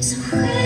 So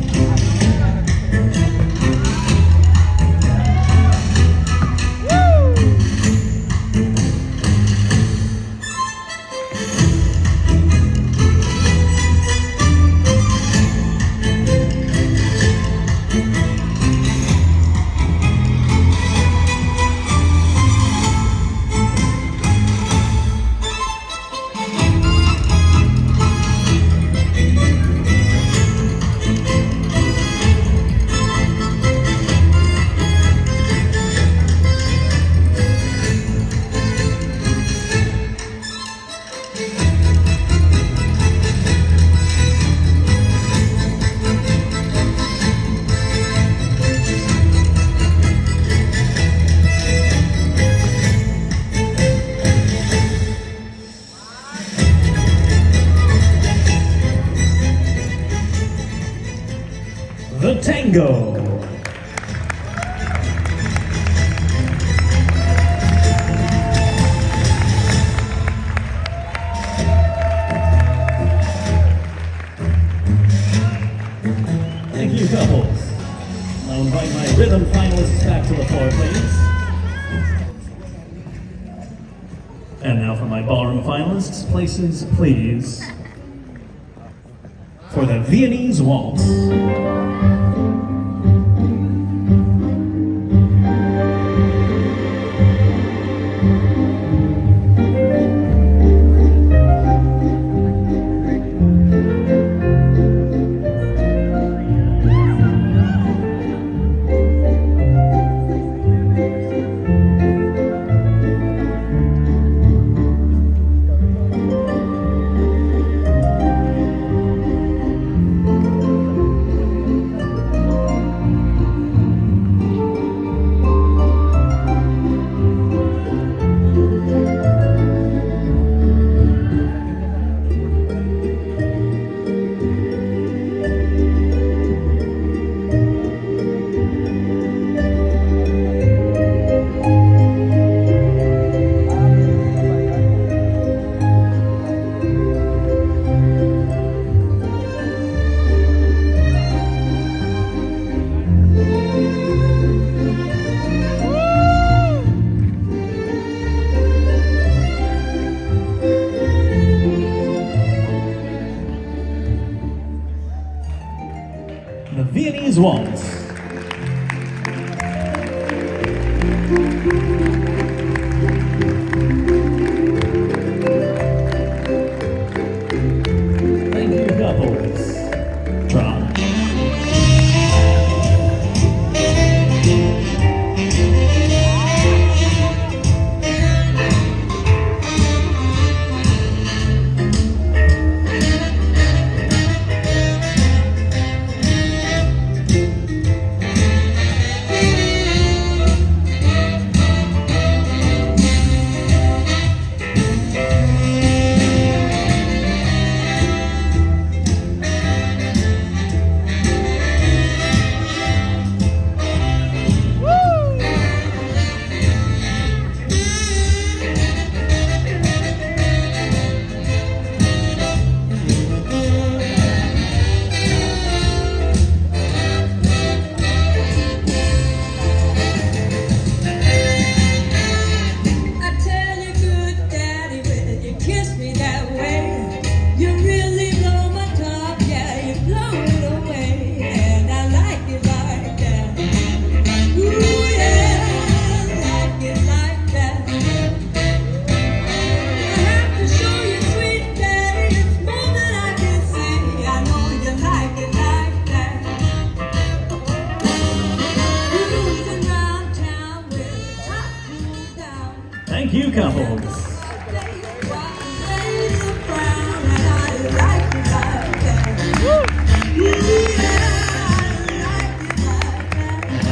Bingo. Thank you, couples. I'll invite my rhythm finalists back to the floor, please. And now for my ballroom finalists, places, please, for the Viennese Waltz thank you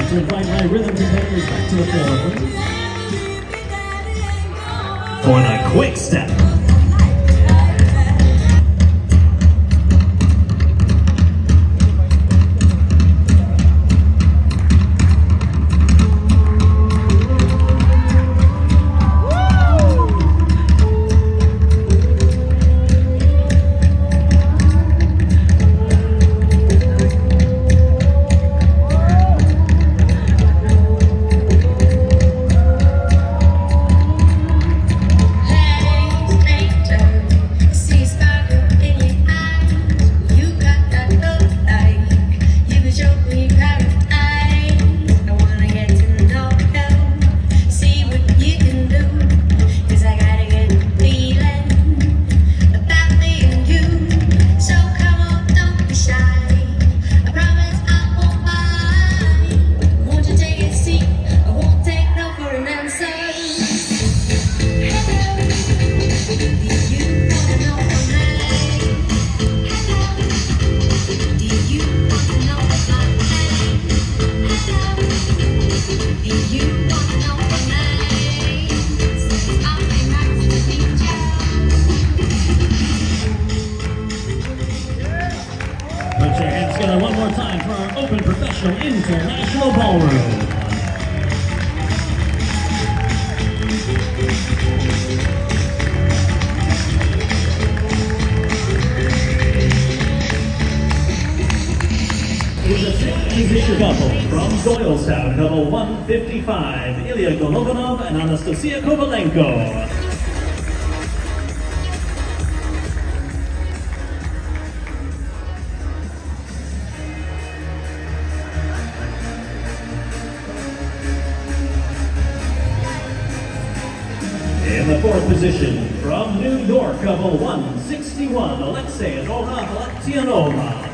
to invite my rhythm competitors back to the floor. For the quick step. Couple from Doylestown, couple 155, Ilya Golovanov and Anastasia Kovalenko. In the fourth position, from New York, couple 161, Alexei and Olga Vlatianova.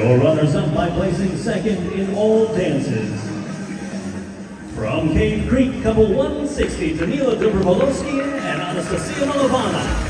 Your runners-up by placing second in all dances. From Cave Creek, couple 160, Danila Dobrovolosky and Anastasia Malovana.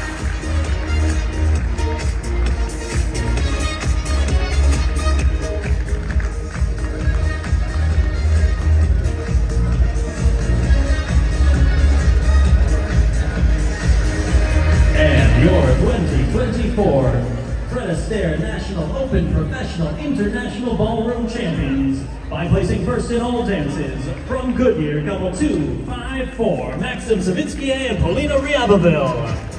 In all dances from Goodyear, couple 254, Maxim Savitsky and Polina Ryaboville.